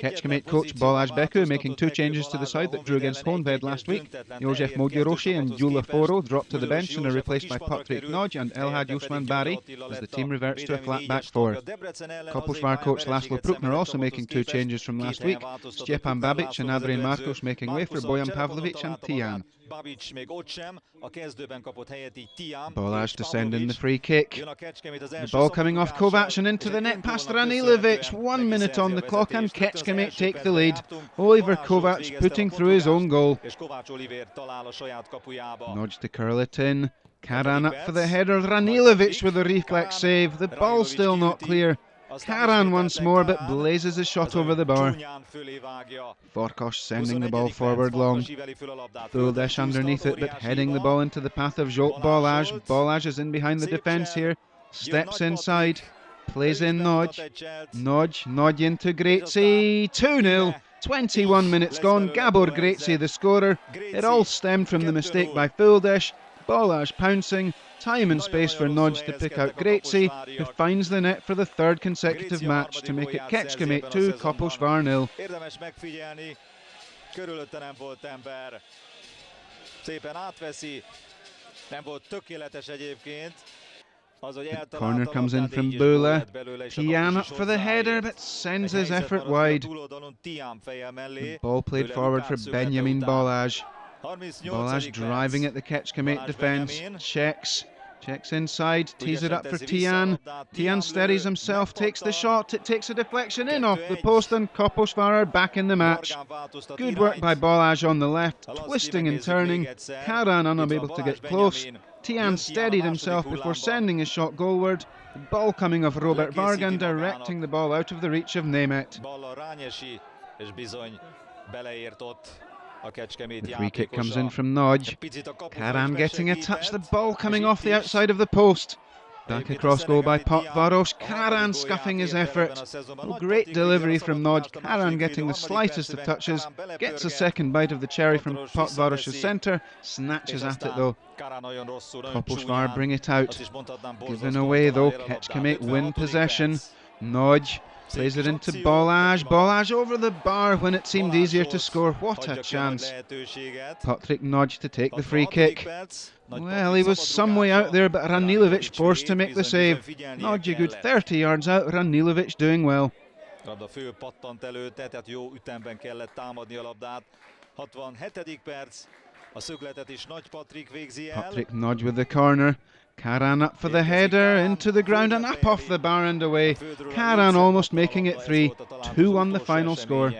Kecskemét coach Balázs Bekő making two changes to the side that drew against Honved last week. Josef Moghiroshi and Gyula Forró dropped to the bench and are replaced by Patrick Nagy and Elhad Usman Bari as the team reverts to a flat back four. Kaposvár coach Laszlo Prukner also making two changes from last week. Stepan Babic and Adrian Marcos making way for Bojan Pavlovic and Tian. Balázs to send in the free kick. The ball coming off Kovac and into the net past Ranilovic. One minute on the clock and Kecskemét take the lead. Oliver Kovac putting through his own goal. Nudge to curl it in. Karan up for the header. Ranilovic with a reflex save. The ball still not clear. Karan once more, but blazes a shot over the bar. Forkos sending the ball forward long. Fuldesh underneath it, but heading the ball into the path of Balázs. Balázs is in behind the defence here. Steps inside. Plays in Nagy. Nagy, Nagy into Grazie. 2 0. 21 minutes gone. Gabor Grazie the scorer. It all stemmed from the mistake by Fuldesh. Balázs pouncing. Time and space for Nagy to pick out Grazie, who finds the net for the third consecutive match to make it Kecskemét 2, Kaposvár 0. Körülötte nem volt ember. Szépen átveszi. Nem volt tökéletes egyébként. The corner comes in from Bula. Tian up for the header, but sends his effort wide. The ball played forward for Benjamin Balázs. Balázs driving at the Kecskemét defence. Checks. Checks inside, tees it up for Tian. Tian steadies himself, takes the shot, it takes a deflection in off the post, and Kaposvár back in the match. Good work by Balázs on the left, twisting and turning. Karan unable to get close. Tian steadied himself before sending his shot goalward. The ball coming off Robert Vargan, directing the ball out of the reach of Nemet. The free kick comes in from Nagy. Karan getting a touch, the ball coming off the outside of the post. Back across goal by Potvaros. Karan scuffing his effort. Oh, great delivery from Nagy. Karan getting the slightest of touches. Gets a second bite of the cherry from Potvaros' centre. Snatches at it though. Kaposvár bring it out. Given away though. Kecskemét win possession. Nagy Plays it into Balázs. Balázs over the bar when it seemed easier to score. What a chance. Patrick Nagy to take the free kick. Well, he was some way out there, but Ranilovic forced to make the save. Nagy a good 30 yards out. Ranilovic doing well. Labda föl pattant előtte, tehát jó ütemben kellett támadni a labdát. 67. perc, a szögletet is Nagy Patrik végzi el. Patrick Nagy with the corner. Karan up for the header, into the ground and up off the bar and away. Karan almost making it 3, 2 on the final score.